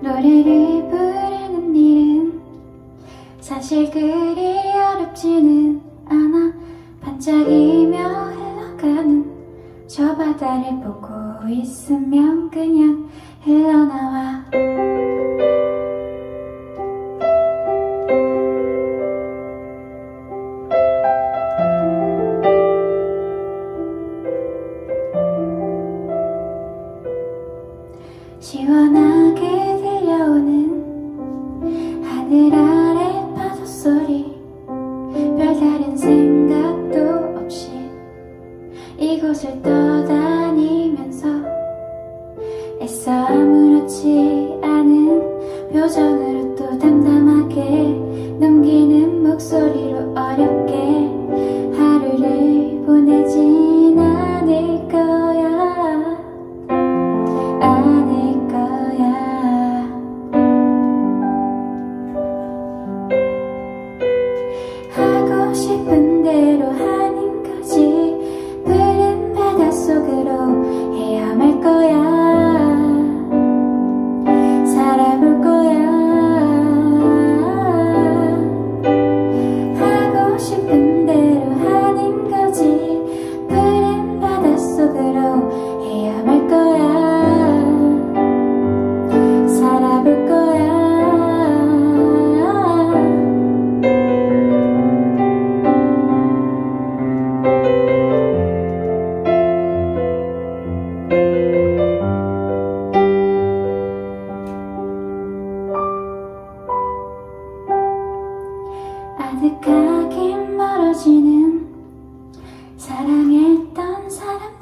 노래를 부르는 일은 사실 그리 어렵지는 않아. 반짝이며 흘러가는 저 바다를 보고 있으면 그냥 흘러나와 시원하게 들려오는 하늘 아래 파도 소리. 별다른 생각도 없이 이곳을 떠다니면서 애써 아무렇지 않은 표정으로 또 담담하게 넘기는 목소리로 어렵게 바닷속으로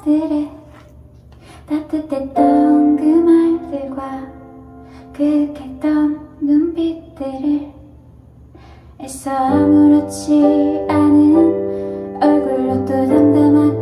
사람들의 따뜻했던 그 말들과 그윽했던 눈빛들을 애써 아무렇지 않은 얼굴로 또 담담하게